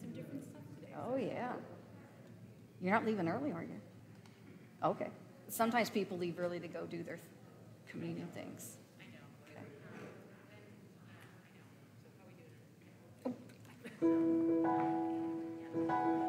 some different stuff today. Oh, yeah. You're not leaving early, are you? Okay. Sometimes people leave early to go do their communion things. Okay. Oh.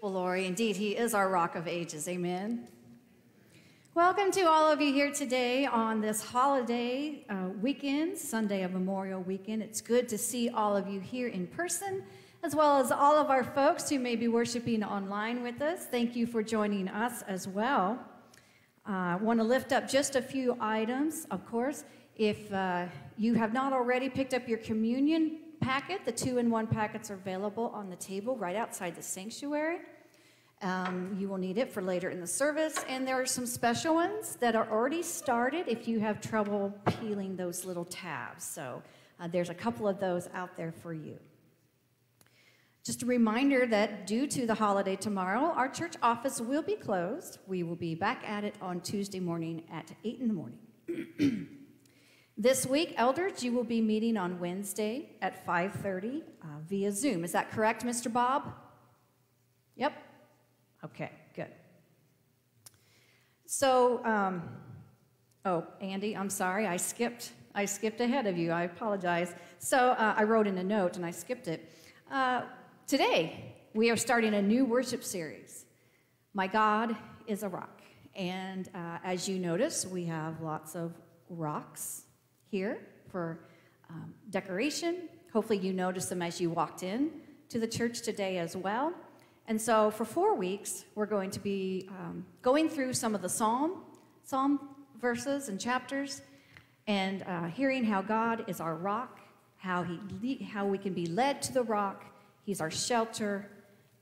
Well, Lori, indeed, He is our rock of ages. Amen. Welcome to all of you here today on this holiday uh, weekend, Sunday of Memorial Weekend. It's good to see all of you here in person, as well as all of our folks who may be worshiping online with us. Thank you for joining us as well. I uh, want to lift up just a few items, of course. If uh, you have not already picked up your communion packet, the two in one packets are available on the table right outside the sanctuary. Um, you will need it for later in the service. And there are some special ones that are already started if you have trouble peeling those little tabs. So uh, there's a couple of those out there for you. Just a reminder that due to the holiday tomorrow, our church office will be closed. We will be back at it on Tuesday morning at 8 in the morning. This week, elders, you will be meeting on Wednesday at 5:30 uh, via Zoom. Is that correct, Mr. Bob? Yep. Okay, good. So, um, oh, Andy, I'm sorry, I skipped. I skipped ahead of you. I apologize. So uh, I wrote in a note and I skipped it. Uh, today, we are starting a new worship series. My God is a rock. And uh, as you notice, we have lots of rocks here for um, decoration. Hopefully, you noticed them as you walked in to the church today as well. And so, for four weeks, we're going to be um, going through some of the Psalm, Psalm verses and chapters, and uh, hearing how God is our rock, how He how we can be led to the rock. He's our shelter,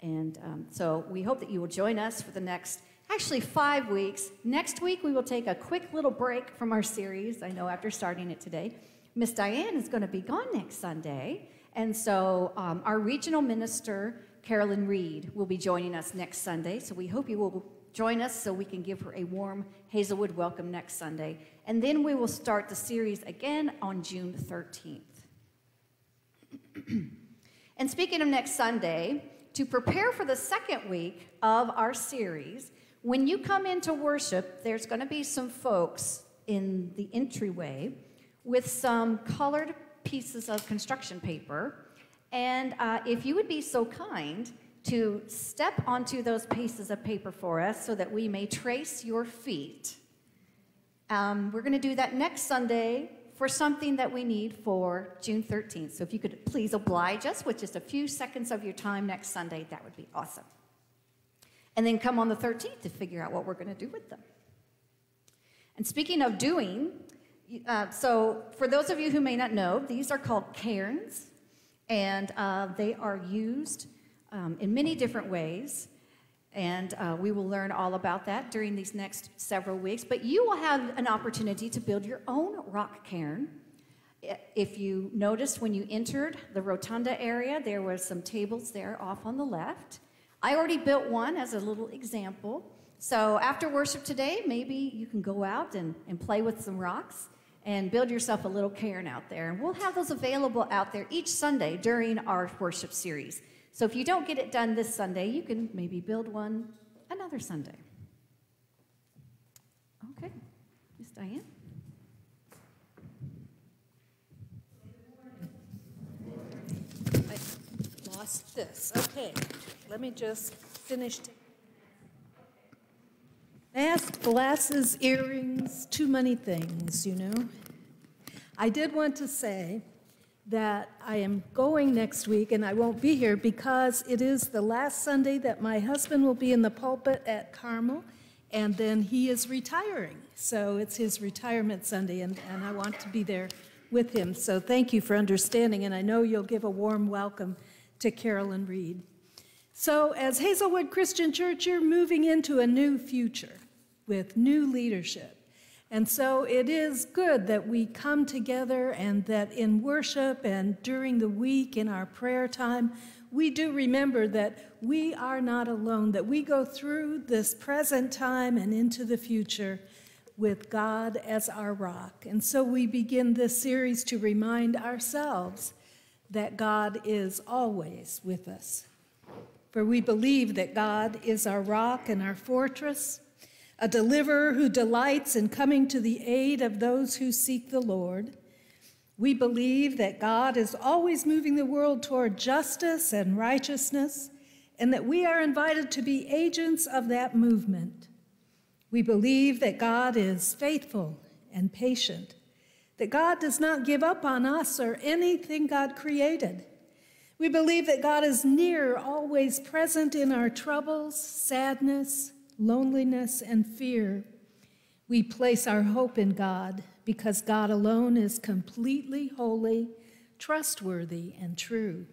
and um, so we hope that you will join us for the next actually five weeks. Next week, we will take a quick little break from our series. I know after starting it today, Miss Diane is going to be gone next Sunday. And so um, our regional minister, Carolyn Reed, will be joining us next Sunday. So we hope you will join us so we can give her a warm Hazelwood welcome next Sunday. And then we will start the series again on June 13th. and speaking of next Sunday, to prepare for the second week of our series, when you come into worship, there's going to be some folks in the entryway with some colored pieces of construction paper. And uh, if you would be so kind to step onto those pieces of paper for us so that we may trace your feet. Um, we're going to do that next Sunday for something that we need for June 13th. So if you could please oblige us with just a few seconds of your time next Sunday, that would be awesome and then come on the 13th to figure out what we're going to do with them. And speaking of doing, uh, so for those of you who may not know, these are called cairns, and uh, they are used um, in many different ways. And uh, we will learn all about that during these next several weeks. But you will have an opportunity to build your own rock cairn. If you noticed when you entered the rotunda area, there were some tables there off on the left. I already built one as a little example. So after worship today, maybe you can go out and, and play with some rocks and build yourself a little cairn out there. And we'll have those available out there each Sunday during our worship series. So if you don't get it done this Sunday, you can maybe build one another Sunday. Okay, Miss Diane. Lost this. Okay. Let me just finish. Mask, glasses, earrings, too many things, you know. I did want to say that I am going next week and I won't be here because it is the last Sunday that my husband will be in the pulpit at Carmel and then he is retiring. So it's his retirement Sunday and, and I want to be there with him. So thank you for understanding and I know you'll give a warm welcome to Carolyn Reed. So, as Hazelwood Christian Church, you're moving into a new future with new leadership. And so it is good that we come together and that in worship and during the week in our prayer time, we do remember that we are not alone, that we go through this present time and into the future with God as our rock. And so we begin this series to remind ourselves that God is always with us for we believe that God is our rock and our fortress, a deliverer who delights in coming to the aid of those who seek the Lord. We believe that God is always moving the world toward justice and righteousness, and that we are invited to be agents of that movement. We believe that God is faithful and patient, that God does not give up on us or anything God created. We believe that God is near, always present in our troubles, sadness, loneliness, and fear. We place our hope in God because God alone is completely holy, trustworthy, and true.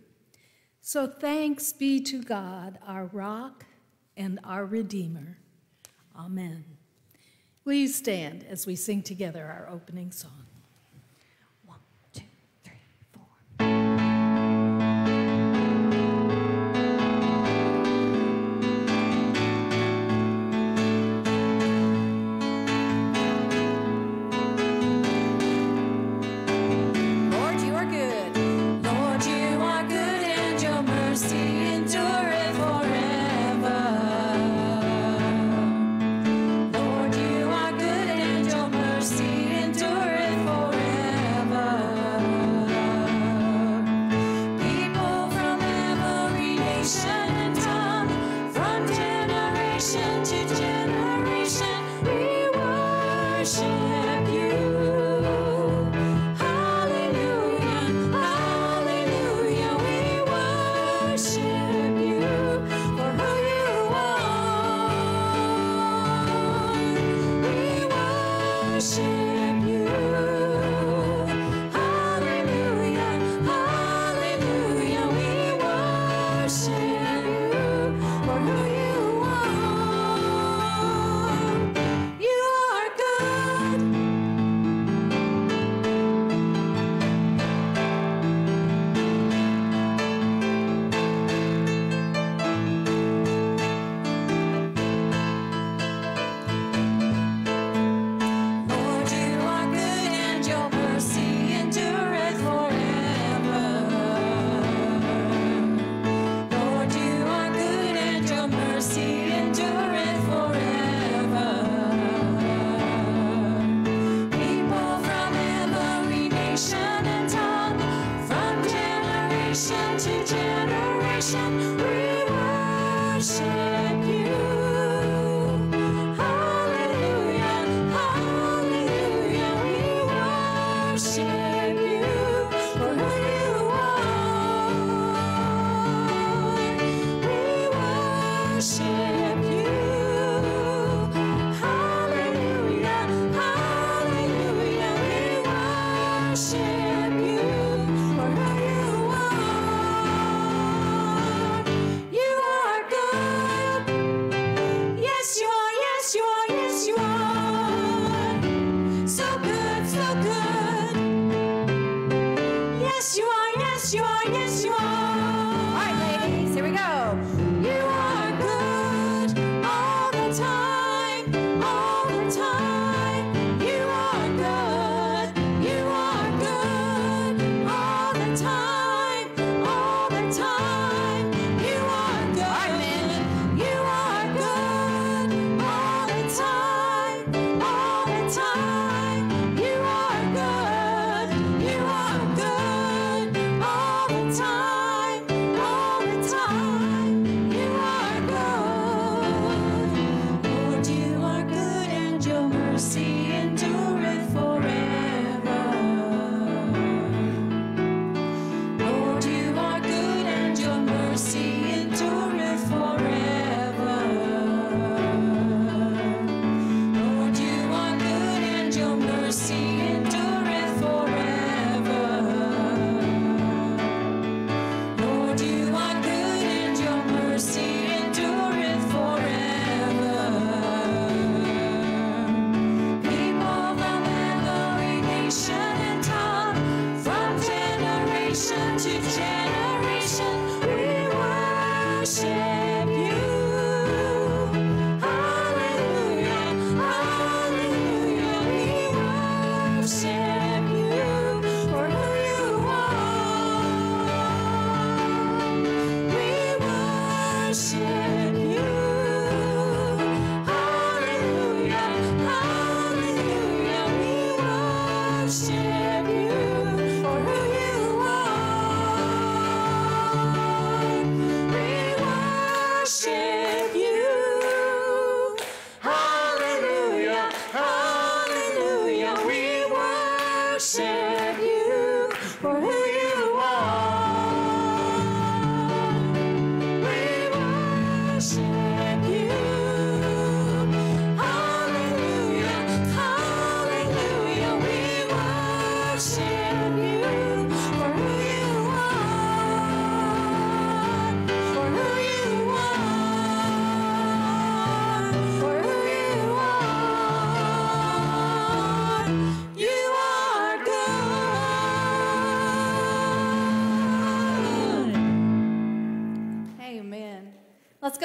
So thanks be to God, our rock and our Redeemer. Amen. Please stand as we sing together our opening song.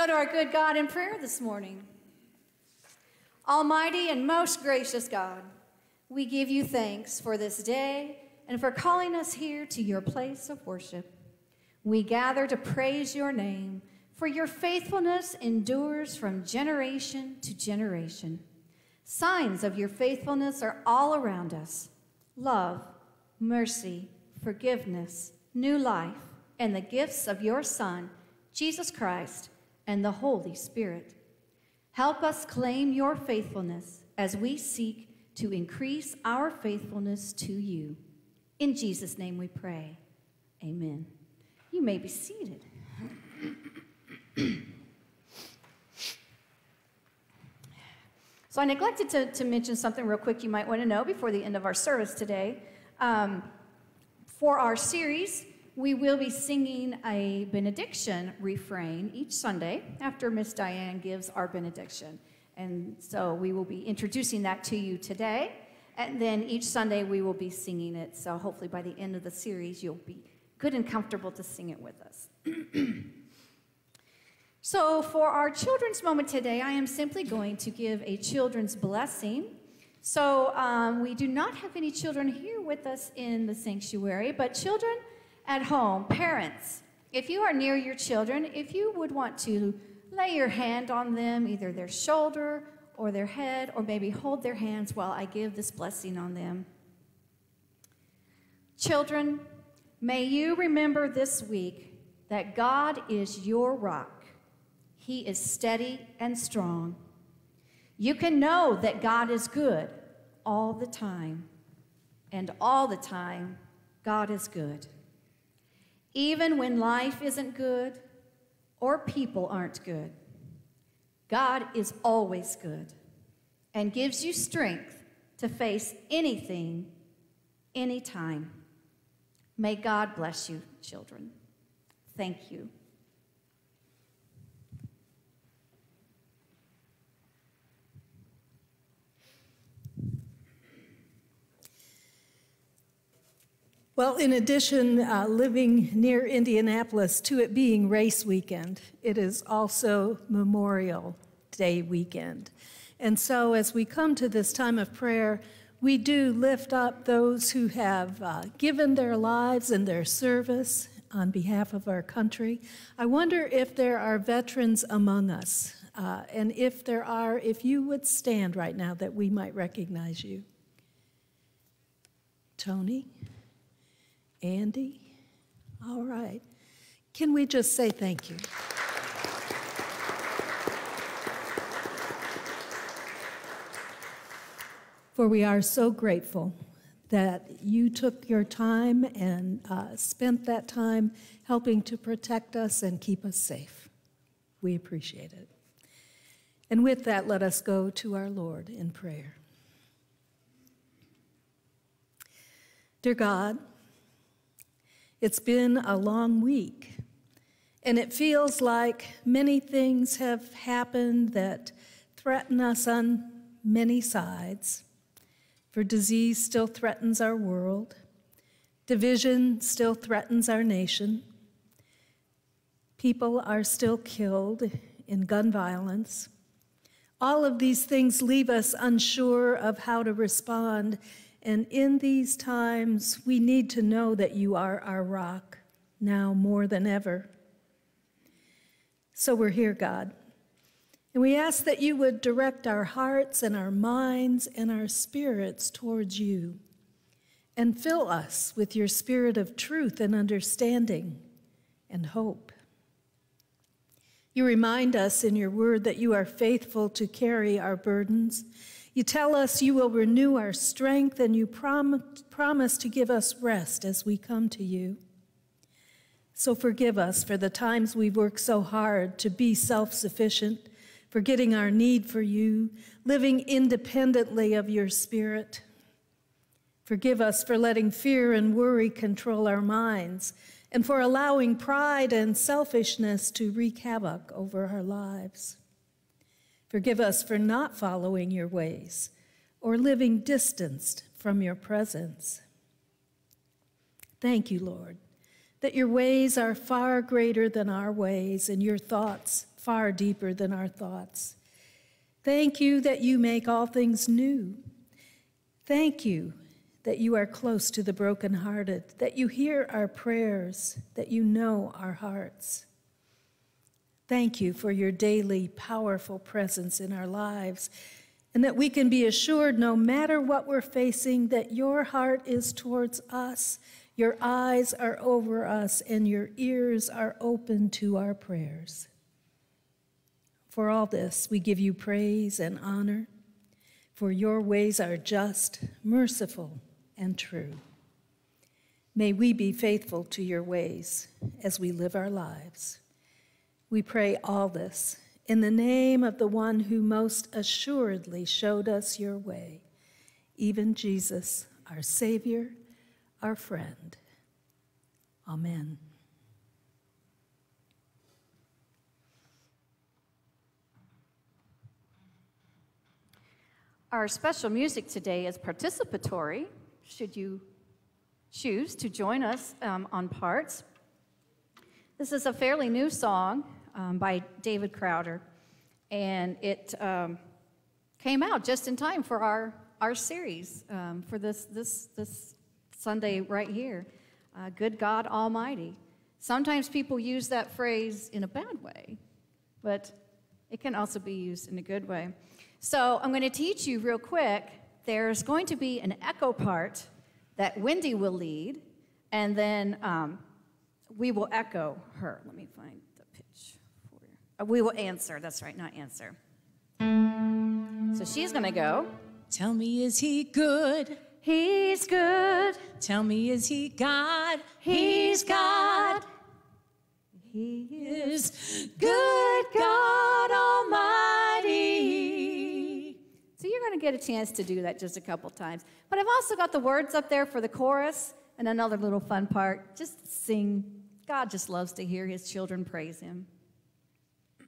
To our good God in prayer this morning. Almighty and most gracious God, we give you thanks for this day and for calling us here to your place of worship. We gather to praise your name, for your faithfulness endures from generation to generation. Signs of your faithfulness are all around us love, mercy, forgiveness, new life, and the gifts of your Son, Jesus Christ and the Holy Spirit. Help us claim your faithfulness as we seek to increase our faithfulness to you. In Jesus' name we pray. Amen. You may be seated. so, I neglected to, to, mention something real quick you might want to know before the end of our service today. Um, for our series, we will be singing a benediction refrain each Sunday after Miss Diane gives our benediction. And so we will be introducing that to you today. And then each Sunday we will be singing it. So hopefully by the end of the series, you'll be good and comfortable to sing it with us. so for our children's moment today, I am simply going to give a children's blessing. So um, we do not have any children here with us in the sanctuary, but children at home, parents, if you are near your children, if you would want to lay your hand on them, either their shoulder or their head, or maybe hold their hands while I give this blessing on them. Children, may you remember this week that God is your rock. He is steady and strong. You can know that God is good all the time, and all the time, God is good. Even when life isn't good or people aren't good, God is always good and gives you strength to face anything, anytime. May God bless you, children. Thank you. Well, in addition, uh, living near Indianapolis to it being race weekend, it is also Memorial Day weekend. And so, as we come to this time of prayer, we do lift up those who have uh, given their lives and their service on behalf of our country. I wonder if there are veterans among us. Uh, and if there are, if you would stand right now that we might recognize you. Tony? Andy? All right. Can we just say thank you? For we are so grateful that you took your time and uh, spent that time helping to protect us and keep us safe. We appreciate it. And with that, let us go to our Lord in prayer. Dear God, it's been a long week, and it feels like many things have happened that threaten us on many sides. For disease still threatens our world, division still threatens our nation, people are still killed in gun violence. All of these things leave us unsure of how to respond and in these times, we need to know that you are our rock now more than ever. So we're here, God. And we ask that you would direct our hearts and our minds and our spirits towards you and fill us with your spirit of truth and understanding and hope. You remind us in your word that you are faithful to carry our burdens. You tell us you will renew our strength, and you prom- promise to give us rest as we come to you. So forgive us for the times we've worked so hard to be self sufficient, forgetting our need for you, living independently of your spirit. Forgive us for letting fear and worry control our minds and for allowing pride and selfishness to wreak havoc over our lives. Forgive us for not following your ways or living distanced from your presence. Thank you, Lord, that your ways are far greater than our ways and your thoughts far deeper than our thoughts. Thank you that you make all things new. Thank you that you are close to the brokenhearted, that you hear our prayers, that you know our hearts. Thank you for your daily powerful presence in our lives, and that we can be assured no matter what we're facing, that your heart is towards us, your eyes are over us, and your ears are open to our prayers. For all this, we give you praise and honor, for your ways are just, merciful, and true. May we be faithful to your ways as we live our lives. We pray all this in the name of the one who most assuredly showed us your way, even Jesus, our Savior, our friend. Amen. Our special music today is participatory should you choose to join us um, on parts. This is a fairly new song um, by David Crowder, and it um, came out just in time for our, our series um, for this, this, this Sunday right here uh, Good God Almighty. Sometimes people use that phrase in a bad way, but it can also be used in a good way. So I'm going to teach you real quick there's going to be an echo part that Wendy will lead, and then um, we will echo her. Let me find the pitch for you. Uh, we will answer. That's right, not answer. So she's going to go. Tell me, is he good? He's good. Tell me, is he God? He's God. He is good God Almighty. So you're going to get a chance to do that just a couple times. But I've also got the words up there for the chorus and another little fun part. Just sing. God just loves to hear his children praise him. Wait. Where are we starting?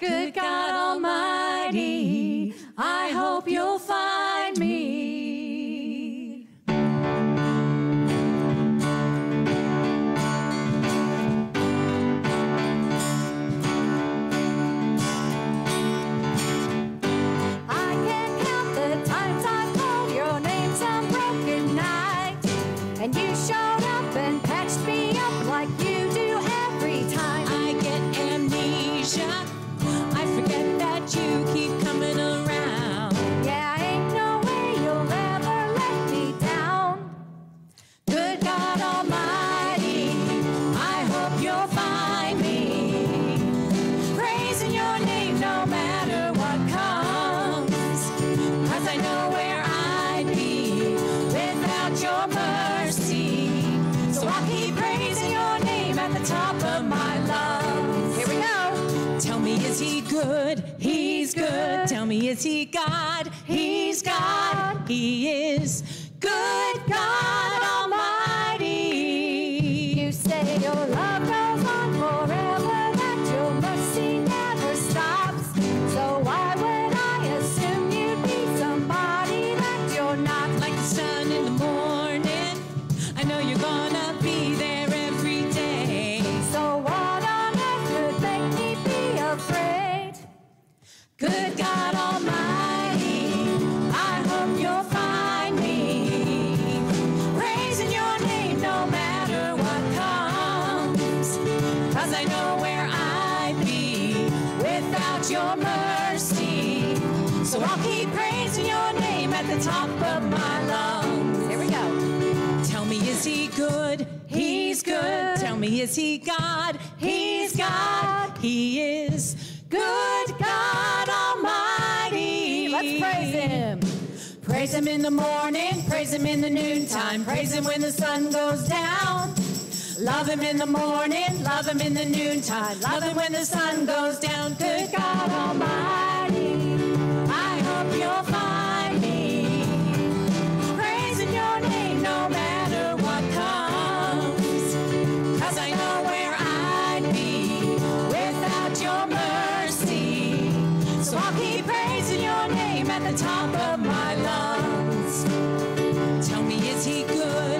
Good God Almighty, I hope you'll find me. Him in the morning, love him in the noontime, love him when the sun goes down. Good God Almighty, I hope you'll find me praising your name no matter what comes. Cause I know where I'd be without your mercy. So I'll keep praising your name at the top of my lungs. Tell me, is he good?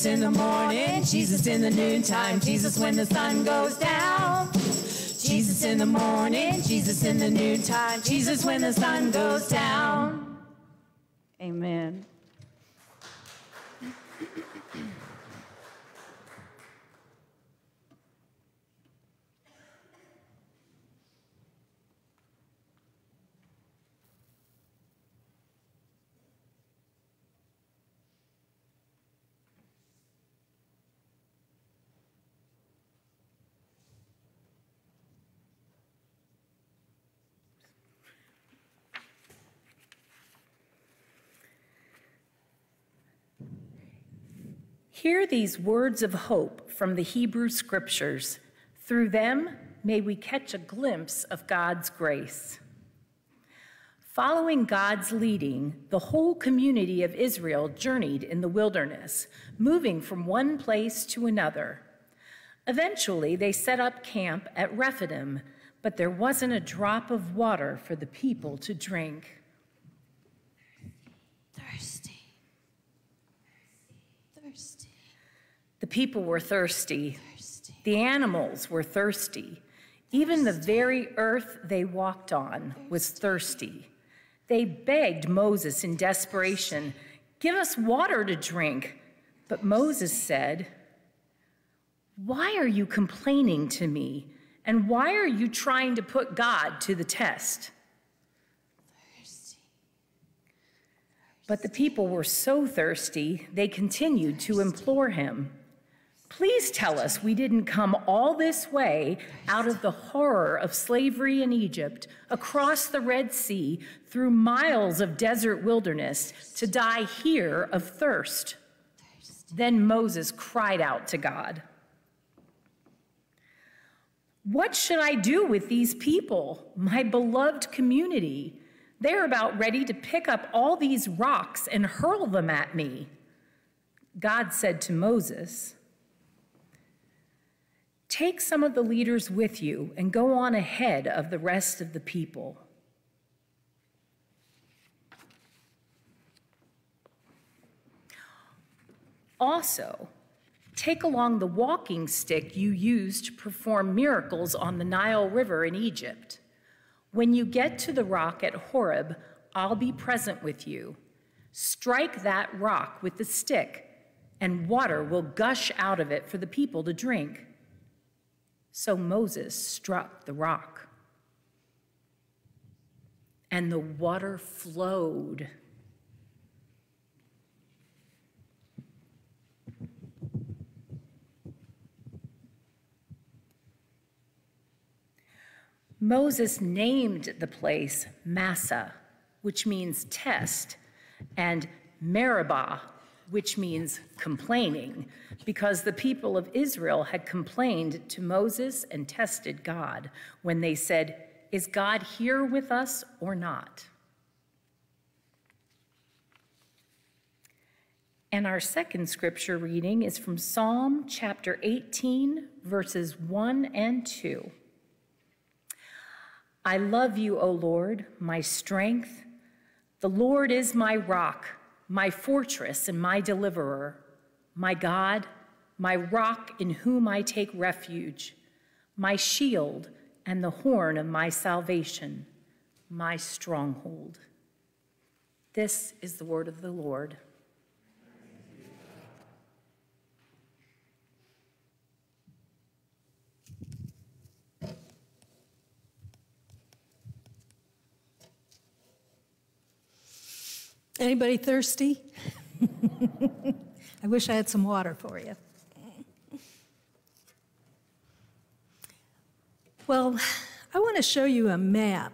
Jesus in the morning, Jesus in the noontime, Jesus when the sun goes down. Jesus in the morning, Jesus in the noontime, Jesus when the sun goes down. Amen. Hear these words of hope from the Hebrew scriptures. Through them, may we catch a glimpse of God's grace. Following God's leading, the whole community of Israel journeyed in the wilderness, moving from one place to another. Eventually, they set up camp at Rephidim, but there wasn't a drop of water for the people to drink. Thirsty. Thirsty. The people were thirsty. Thirsty. The animals were thirsty. Even the very earth they walked on was thirsty. They begged Moses in desperation, Give us water to drink. But Moses said, Why are you complaining to me? And why are you trying to put God to the test? But the people were so thirsty, they continued to implore him. Please tell us we didn't come all this way out of the horror of slavery in Egypt, across the Red Sea, through miles of desert wilderness, to die here of thirst. Then Moses cried out to God What should I do with these people, my beloved community? They're about ready to pick up all these rocks and hurl them at me. God said to Moses, Take some of the leaders with you and go on ahead of the rest of the people. Also, take along the walking stick you used to perform miracles on the Nile River in Egypt. When you get to the rock at Horeb, I'll be present with you. Strike that rock with the stick, and water will gush out of it for the people to drink. So Moses struck the rock, and the water flowed. Moses named the place Massa, which means test, and Meribah, which means complaining, because the people of Israel had complained to Moses and tested God when they said, Is God here with us or not? And our second scripture reading is from Psalm chapter 18, verses 1 and 2. I love you, O Lord, my strength. The Lord is my rock, my fortress, and my deliverer, my God, my rock in whom I take refuge, my shield and the horn of my salvation, my stronghold. This is the word of the Lord. Anybody thirsty? I wish I had some water for you. Well, I want to show you a map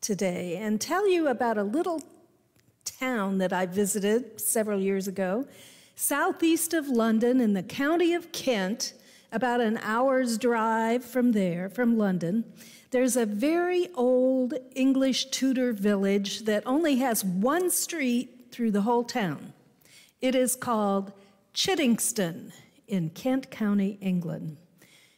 today and tell you about a little town that I visited several years ago, southeast of London in the county of Kent, about an hour's drive from there, from London. There's a very old English Tudor village that only has one street through the whole town. It is called Chiddingstone in Kent County, England.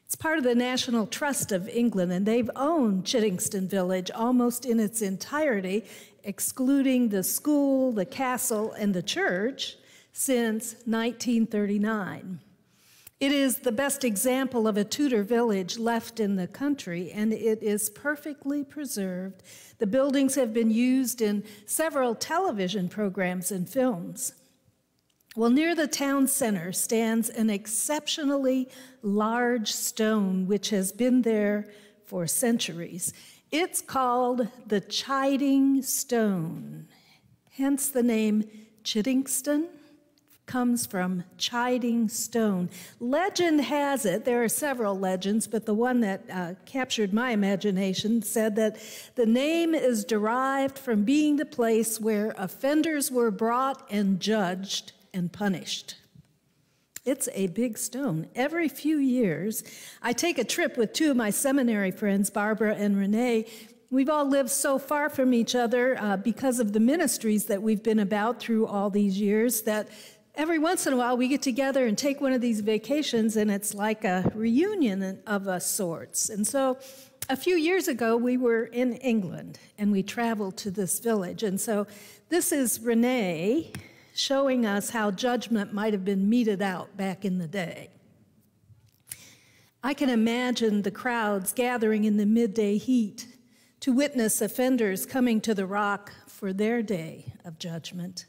It's part of the National Trust of England, and they've owned Chiddingstone Village almost in its entirety, excluding the school, the castle, and the church, since 1939. It is the best example of a Tudor village left in the country, and it is perfectly preserved. The buildings have been used in several television programs and films. Well, near the town center stands an exceptionally large stone which has been there for centuries. It's called the Chiding Stone, hence the name Chiddingstone comes from chiding stone. Legend has it, there are several legends, but the one that uh, captured my imagination said that the name is derived from being the place where offenders were brought and judged and punished. It's a big stone. Every few years, I take a trip with two of my seminary friends, Barbara and Renee. We've all lived so far from each other uh, because of the ministries that we've been about through all these years that every once in a while we get together and take one of these vacations and it's like a reunion of a sorts and so a few years ago we were in england and we traveled to this village and so this is renee showing us how judgment might have been meted out back in the day. I can imagine the crowds gathering in the midday heat to witness offenders coming to the rock for their day of judgment.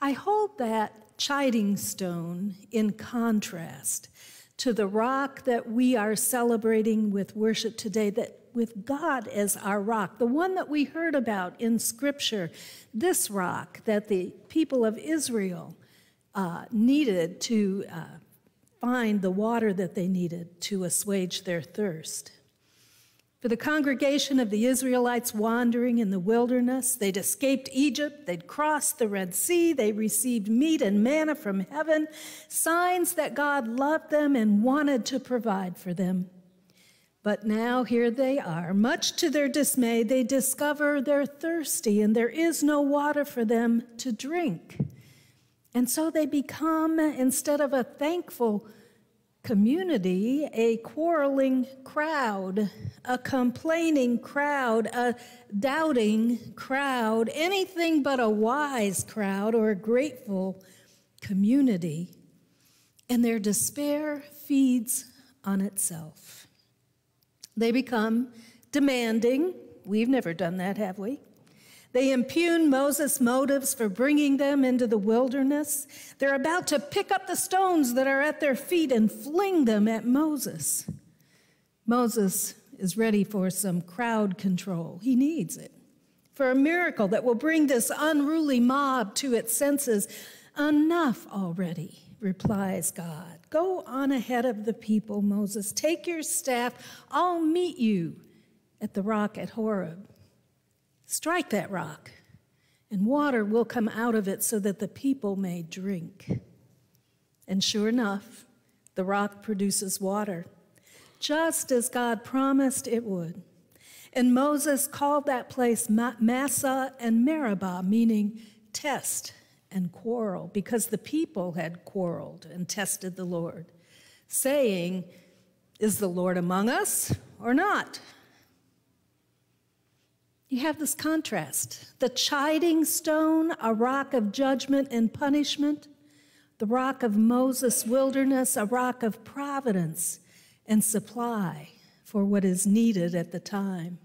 I hold that chiding stone in contrast to the rock that we are celebrating with worship today, that with God as our rock, the one that we heard about in Scripture, this rock that the people of Israel uh, needed to uh, find the water that they needed to assuage their thirst. For the congregation of the Israelites wandering in the wilderness, they'd escaped Egypt, they'd crossed the Red Sea, they received meat and manna from heaven, signs that God loved them and wanted to provide for them. But now here they are. Much to their dismay, they discover they're thirsty and there is no water for them to drink. And so they become, instead of a thankful community a quarreling crowd, a complaining crowd, a doubting crowd, anything but a wise crowd or a grateful community. And their despair feeds on itself. They become demanding. We've never done that, have we? They impugn Moses' motives for bringing them into the wilderness. They're about to pick up the stones that are at their feet and fling them at Moses. Moses is ready for some crowd control. He needs it for a miracle that will bring this unruly mob to its senses. Enough already, replies God. Go on ahead of the people, Moses. Take your staff. I'll meet you at the rock at Horeb. Strike that rock, and water will come out of it so that the people may drink. And sure enough, the rock produces water, just as God promised it would. And Moses called that place Massa and Meribah, meaning test and quarrel, because the people had quarreled and tested the Lord, saying, Is the Lord among us or not? You have this contrast the chiding stone, a rock of judgment and punishment, the rock of Moses' wilderness, a rock of providence and supply for what is needed at the time.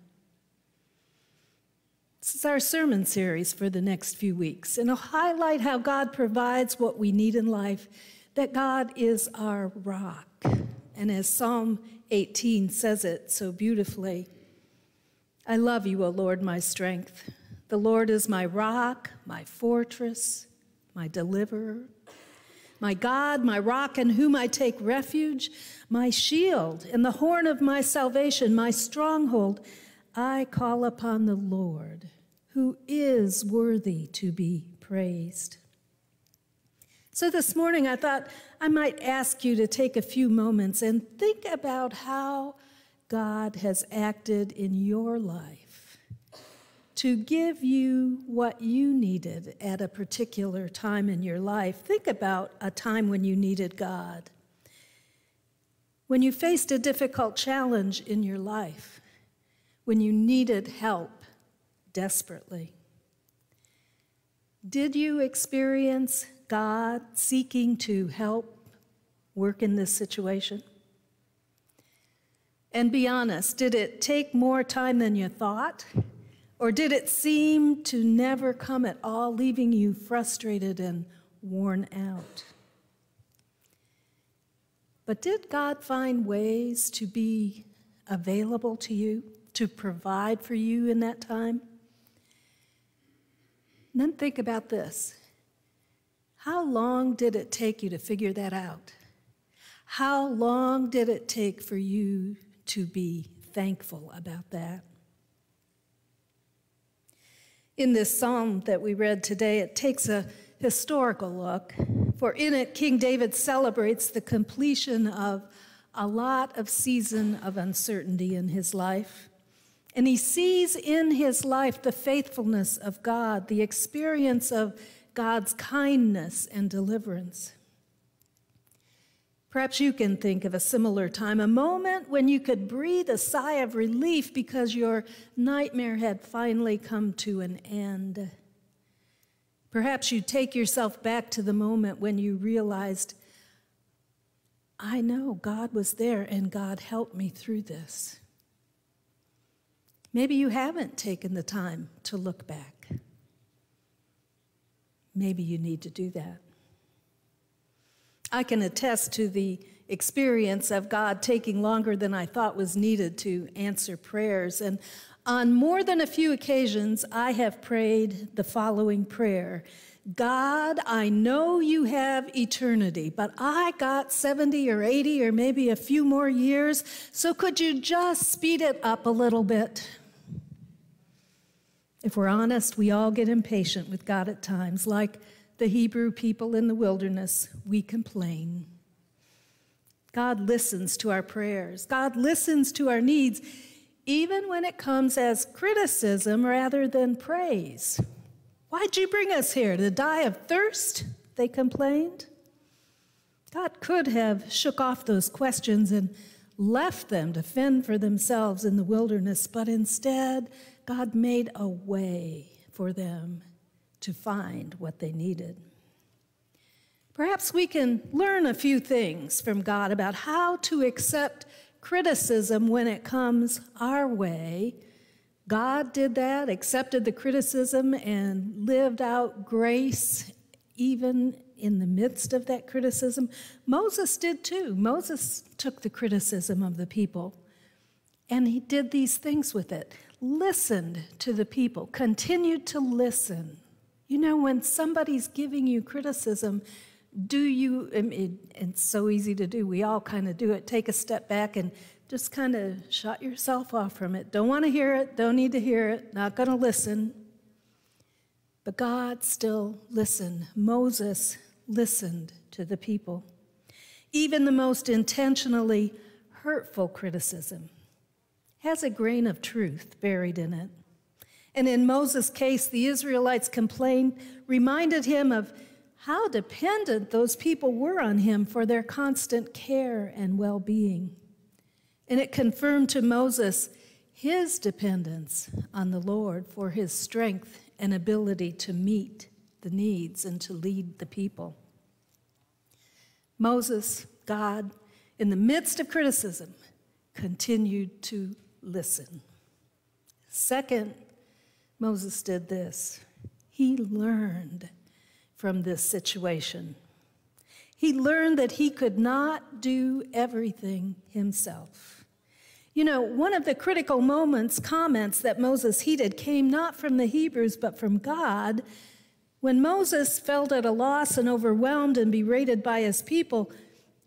This is our sermon series for the next few weeks, and it'll highlight how God provides what we need in life, that God is our rock. And as Psalm 18 says it so beautifully, I love you, O Lord, my strength, The Lord is my rock, my fortress, my deliverer, my God, my rock in whom I take refuge, my shield and the horn of my salvation, my stronghold. I call upon the Lord, who is worthy to be praised. So this morning, I thought I might ask you to take a few moments and think about how God has acted in your life to give you what you needed at a particular time in your life. Think about a time when you needed God. When you faced a difficult challenge in your life, when you needed help desperately. Did you experience God seeking to help work in this situation? And be honest, did it take more time than you thought? Or did it seem to never come at all, leaving you frustrated and worn out? But did God find ways to be available to you, to provide for you in that time? And then think about this how long did it take you to figure that out? How long did it take for you to be thankful about that? In this psalm that we read today, it takes a historical look, for in it, King David celebrates the completion of a lot of season of uncertainty in his life. And he sees in his life the faithfulness of God, the experience of God's kindness and deliverance. Perhaps you can think of a similar time, a moment when you could breathe a sigh of relief because your nightmare had finally come to an end. Perhaps you take yourself back to the moment when you realized, I know God was there and God helped me through this. Maybe you haven't taken the time to look back. Maybe you need to do that. I can attest to the experience of God taking longer than I thought was needed to answer prayers. And on more than a few occasions, I have prayed the following prayer God, I know you have eternity, but I got 70 or 80 or maybe a few more years, so could you just speed it up a little bit? If we're honest, we all get impatient with God at times. Like the Hebrew people in the wilderness, we complain. God listens to our prayers, God listens to our needs, even when it comes as criticism rather than praise. Why'd you bring us here? To die of thirst? They complained. God could have shook off those questions and left them to fend for themselves in the wilderness, but instead, God made a way for them to find what they needed. Perhaps we can learn a few things from God about how to accept criticism when it comes our way. God did that, accepted the criticism, and lived out grace even in the midst of that criticism. Moses did too. Moses took the criticism of the people and he did these things with it listened to the people, continued to listen. You know, when somebody's giving you criticism, do you, it, it's so easy to do, we all kind of do it, take a step back and just kind of shut yourself off from it. Don't want to hear it, don't need to hear it, not going to listen. But God still listened. Moses listened to the people. Even the most intentionally hurtful criticism has a grain of truth buried in it. And in Moses' case, the Israelites' complaint reminded him of how dependent those people were on him for their constant care and well being. And it confirmed to Moses his dependence on the Lord for his strength and ability to meet the needs and to lead the people. Moses, God, in the midst of criticism, continued to listen. Second, Moses did this. He learned from this situation. He learned that he could not do everything himself. You know, one of the critical moments, comments that Moses heeded came not from the Hebrews, but from God. When Moses felt at a loss and overwhelmed and berated by his people,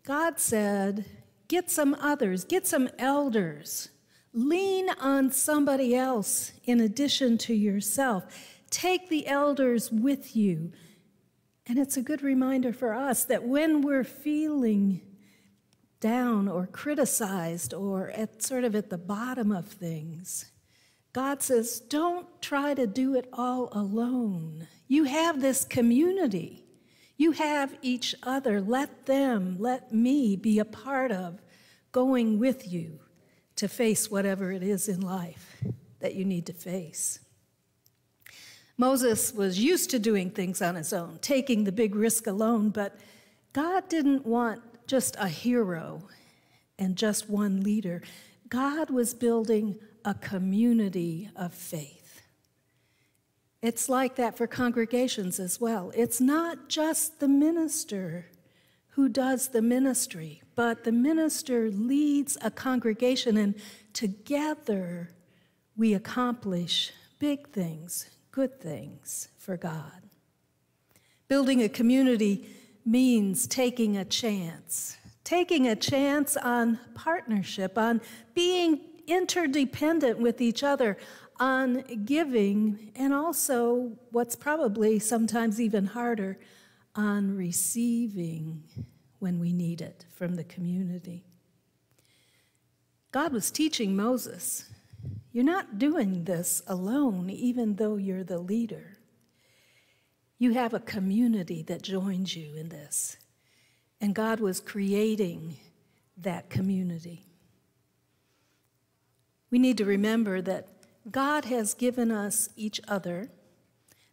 God said, Get some others, get some elders. Lean on somebody else in addition to yourself. Take the elders with you. And it's a good reminder for us that when we're feeling down or criticized or at sort of at the bottom of things, God says, don't try to do it all alone. You have this community. You have each other. Let them, let me be a part of going with you to face whatever it is in life that you need to face. Moses was used to doing things on his own, taking the big risk alone, but God didn't want just a hero and just one leader. God was building a community of faith. It's like that for congregations as well. It's not just the minister who does the ministry, but the minister leads a congregation, and together we accomplish big things, good things for God. Building a community means taking a chance, taking a chance on partnership, on being interdependent with each other, on giving, and also what's probably sometimes even harder, on receiving when we need it from the community. God was teaching Moses, you're not doing this alone, even though you're the leader. You have a community that joins you in this. And God was creating that community. We need to remember that God has given us each other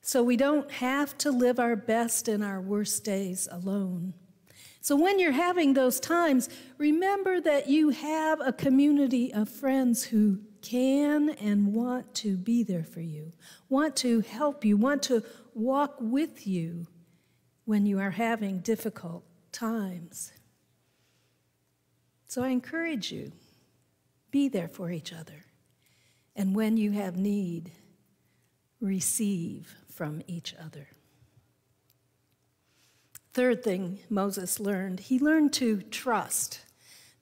so we don't have to live our best and our worst days alone. So when you're having those times, remember that you have a community of friends who can and want to be there for you, want to help you, want to walk with you when you are having difficult times. So I encourage you be there for each other. And when you have need, receive from each other. Third thing Moses learned, he learned to trust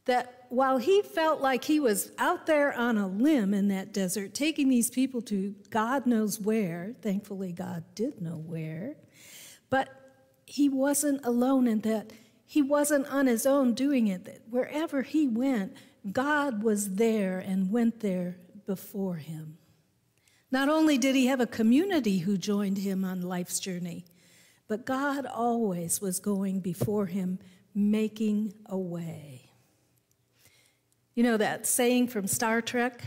that while he felt like he was out there on a limb in that desert, taking these people to God knows where, thankfully, God did know where, but he wasn't alone in that. He wasn't on his own doing it. That wherever he went, God was there and went there before him. Not only did he have a community who joined him on life's journey, but God always was going before him, making a way. You know that saying from Star Trek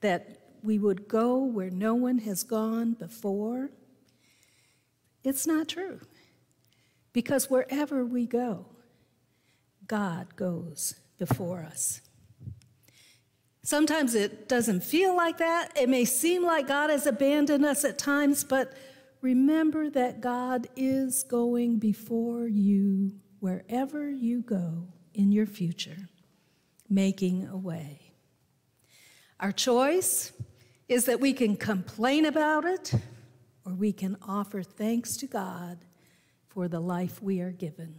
that we would go where no one has gone before? It's not true. Because wherever we go, God goes before us. Sometimes it doesn't feel like that. It may seem like God has abandoned us at times, but remember that God is going before you wherever you go in your future making a way. Our choice is that we can complain about it or we can offer thanks to God for the life we are given.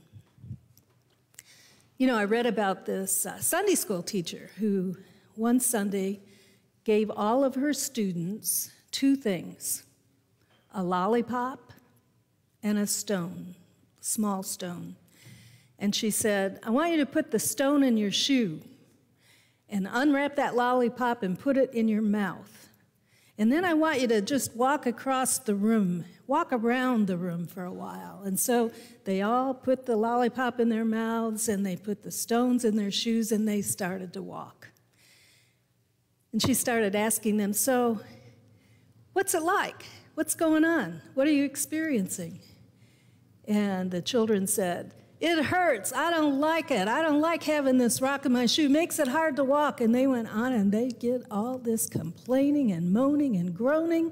You know, I read about this uh, Sunday school teacher who one Sunday gave all of her students two things a lollipop and a stone, small stone. And she said, I want you to put the stone in your shoe and unwrap that lollipop and put it in your mouth. And then I want you to just walk across the room, walk around the room for a while. And so they all put the lollipop in their mouths and they put the stones in their shoes and they started to walk. And she started asking them, So, what's it like? What's going on? What are you experiencing? And the children said, it hurts. I don't like it. I don't like having this rock in my shoe. Makes it hard to walk. And they went on and they get all this complaining and moaning and groaning.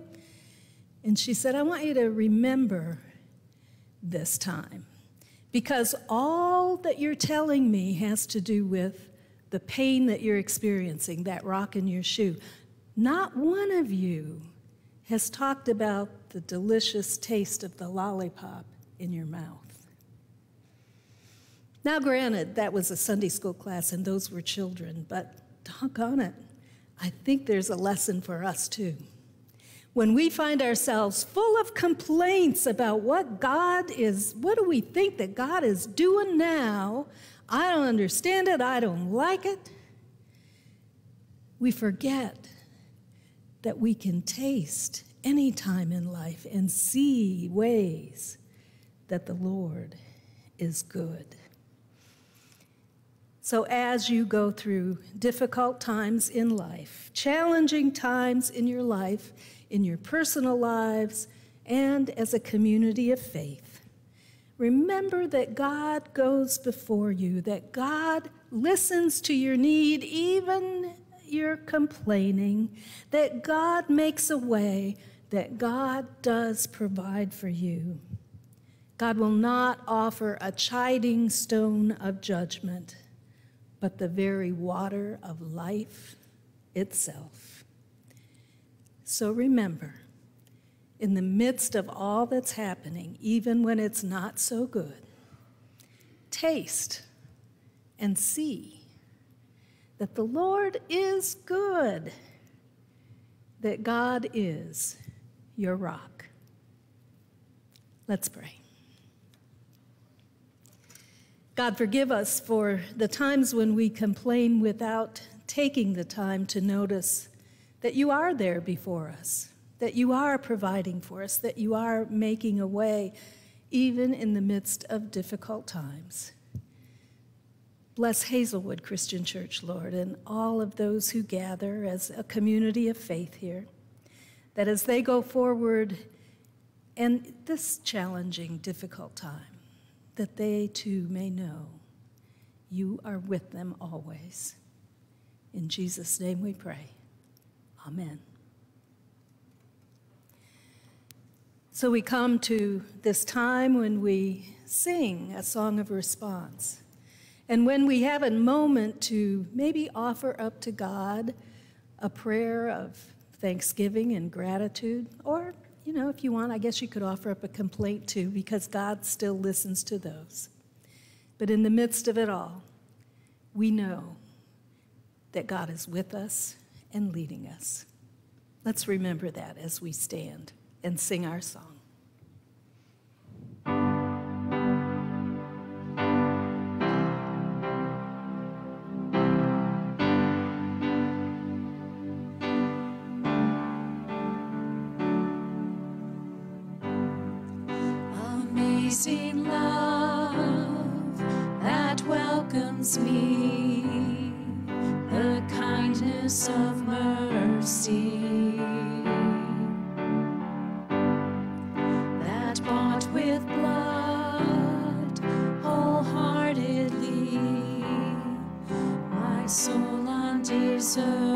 And she said, I want you to remember this time because all that you're telling me has to do with the pain that you're experiencing, that rock in your shoe, not one of you has talked about the delicious taste of the lollipop in your mouth. Now, granted, that was a Sunday school class and those were children, but doggone it, I think there's a lesson for us too. When we find ourselves full of complaints about what God is, what do we think that God is doing now? I don't understand it, I don't like it. We forget that we can taste any time in life and see ways that the Lord is good. So, as you go through difficult times in life, challenging times in your life, in your personal lives, and as a community of faith, remember that God goes before you, that God listens to your need, even your complaining, that God makes a way, that God does provide for you. God will not offer a chiding stone of judgment but the very water of life itself. So remember, in the midst of all that's happening, even when it's not so good, taste and see that the Lord is good, that God is your rock. Let's pray. God, forgive us for the times when we complain without taking the time to notice that you are there before us, that you are providing for us, that you are making a way, even in the midst of difficult times. Bless Hazelwood Christian Church, Lord, and all of those who gather as a community of faith here, that as they go forward in this challenging, difficult time, that they too may know you are with them always. In Jesus' name we pray. Amen. So we come to this time when we sing a song of response. And when we have a moment to maybe offer up to God a prayer of thanksgiving and gratitude, or you know, if you want, I guess you could offer up a complaint too, because God still listens to those. But in the midst of it all, we know that God is with us and leading us. Let's remember that as we stand and sing our song. Amazing love that welcomes me, the kindness of mercy undeserving.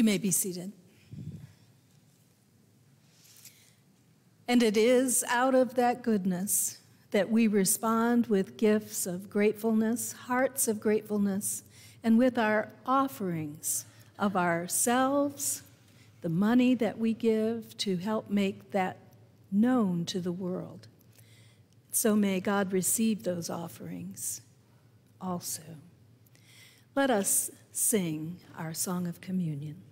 You may be seated. And it is out of that goodness that we respond with gifts of gratefulness, hearts of gratefulness, and with our offerings of ourselves, the money that we give to help make that known to the world. So may God receive those offerings also. Let us sing our song of communion.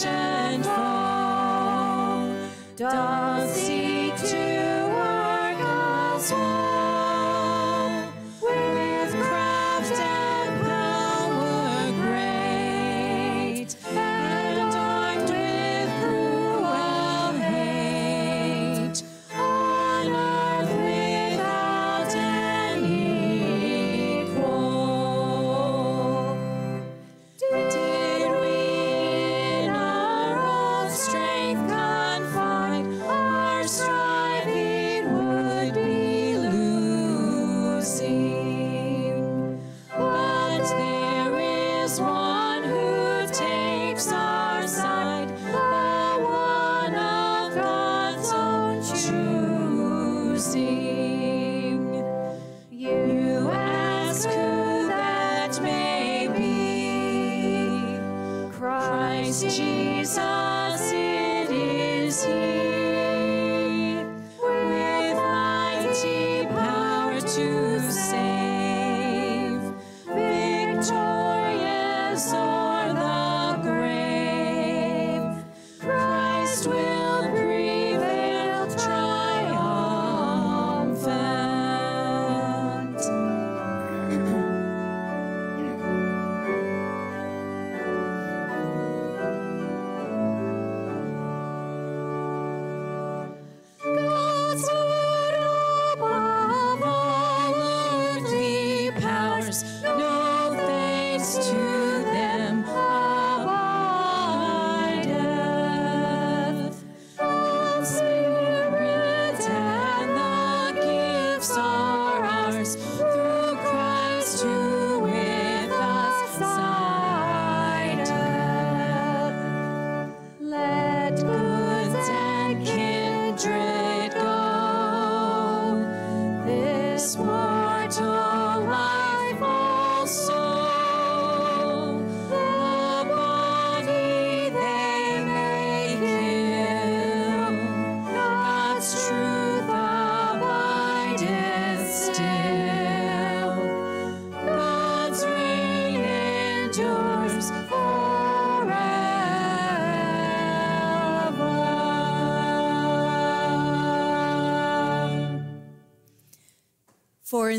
and fall.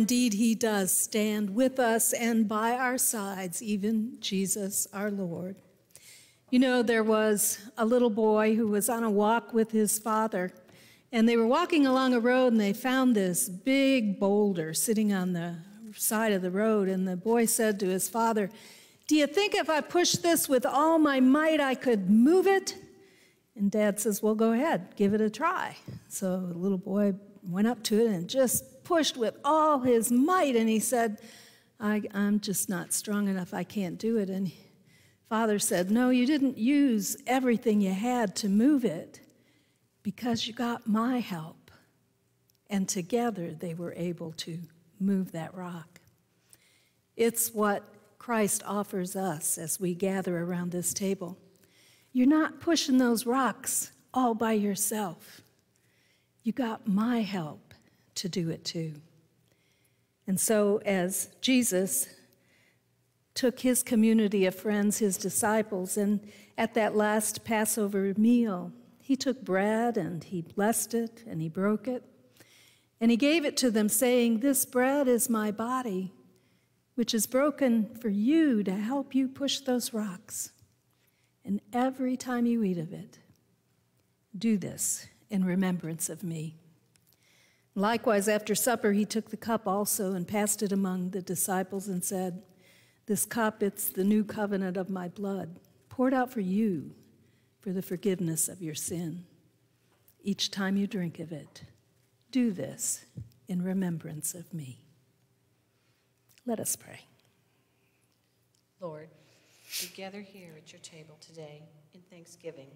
Indeed he does stand with us and by our sides, even Jesus our Lord. You know, there was a little boy who was on a walk with his father, and they were walking along a road and they found this big boulder sitting on the side of the road. And the boy said to his father, Do you think if I push this with all my might, I could move it? And dad says, Well, go ahead, give it a try. So the little boy went up to it and just pushed with all his might. And he said, I, I'm just not strong enough. I can't do it. And father said, No, you didn't use everything you had to move it because you got my help. And together they were able to move that rock. It's what Christ offers us as we gather around this table. You're not pushing those rocks all by yourself. You got my help to do it too. And so, as Jesus took his community of friends, his disciples, and at that last Passover meal, he took bread and he blessed it and he broke it. And he gave it to them, saying, This bread is my body, which is broken for you to help you push those rocks. And every time you eat of it, do this in remembrance of me. Likewise, after supper, he took the cup also and passed it among the disciples and said, This cup, it's the new covenant of my blood, poured out for you for the forgiveness of your sin. Each time you drink of it, do this in remembrance of me. Let us pray. Lord, we gather here at your table today in thanksgiving,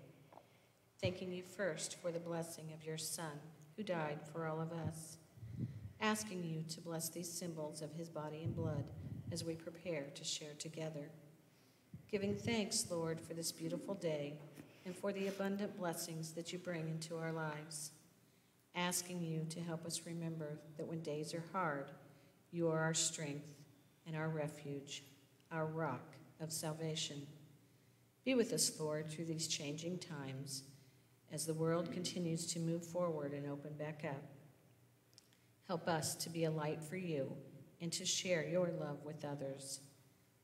thanking you first for the blessing of your Son who died for all of us, asking you to bless these symbols of his body and blood as we prepare to share together. Giving thanks, Lord, for this beautiful day and for the abundant blessings that you bring into our lives. Asking you to help us remember that when days are hard, you are our strength and our refuge, our rock of salvation. Be with us, Lord, through these changing times as the world continues to move forward and open back up. Help us to be a light for you and to share your love with others.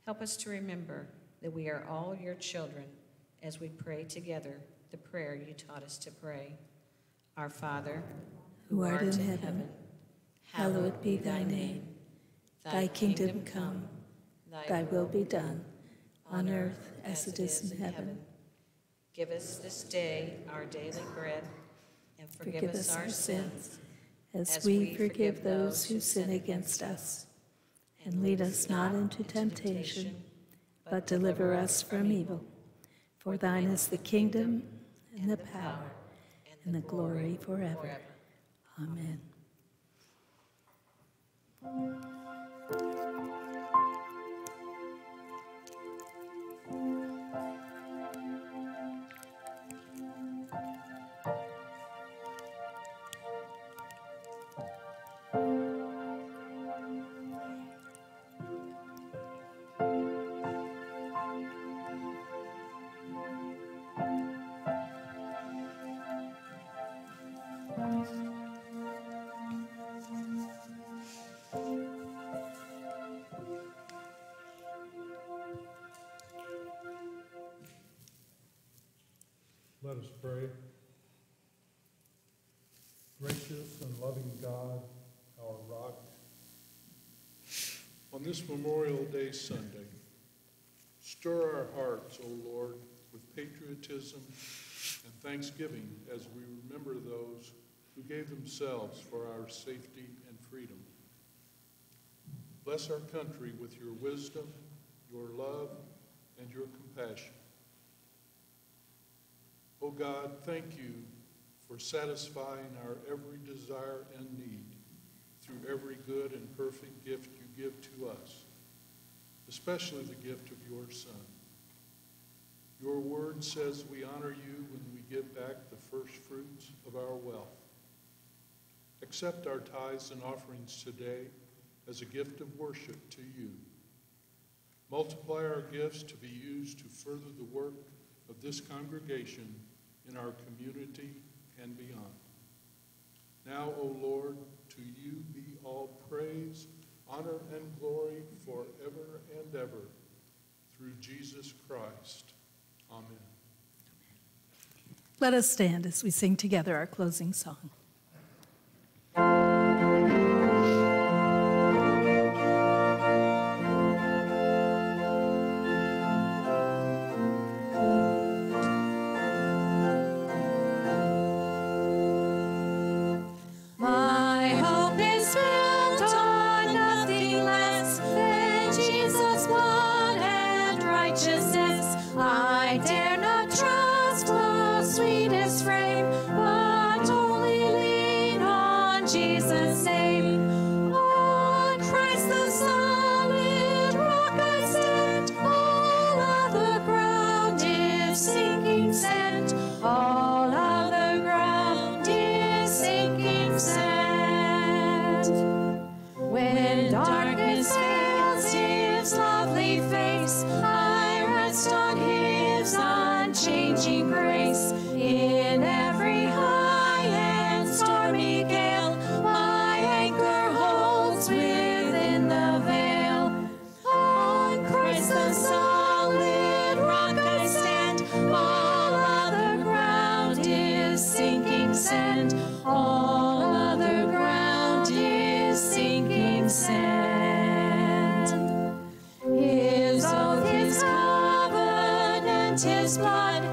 Help us to remember that we are all your children as we pray together the prayer you taught us to pray. Our Father, who art in heaven, hallowed be thy name. Thy kingdom come, thy will be done, on earth as it is in heaven. Give us this day our daily bread, and forgive us our sins, as we forgive those who sin against us. And lead us not into temptation, but deliver us from evil. For thine is the kingdom, and the power, and the glory forever. Amen. Let us pray. Gracious and loving God, our rock, on this Memorial Day Sunday, stir our hearts, O Lord, with patriotism and thanksgiving as we remember those who gave themselves for our safety and freedom. Bless our country with your wisdom, your love, and your compassion. O God, thank you for satisfying our every desire and need through every good and perfect gift you give to us, especially the gift of your Son. Your word says we honor you when we give back the first fruits of our wealth. Accept our tithes and offerings today as a gift of worship to you. Multiply our gifts to be used to further the work of this congregation in our community and beyond. Now, O Lord, to you be all praise, honor, and glory forever and ever, through Jesus Christ. Amen. Let us stand as we sing together our closing song. Sand. His oath, his covenant, his blood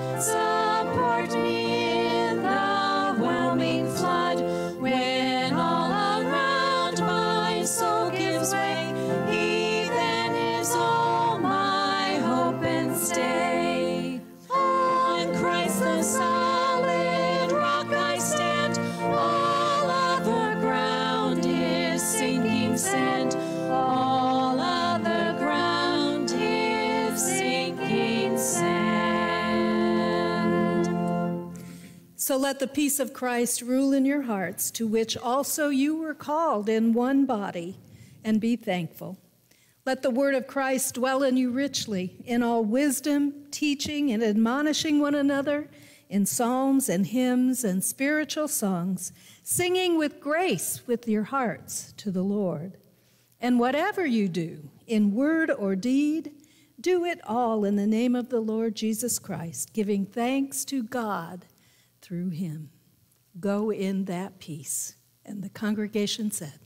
let the peace of Christ rule in your hearts, to which also you were called in one body, and be thankful. Let the word of Christ dwell in you richly, in all wisdom, teaching and admonishing one another in psalms and hymns and spiritual songs, singing with grace with your hearts to the Lord. And whatever you do, in word or deed, do it all in the name of the Lord Jesus Christ, giving thanks to God through him. Go in that peace. And the congregation said,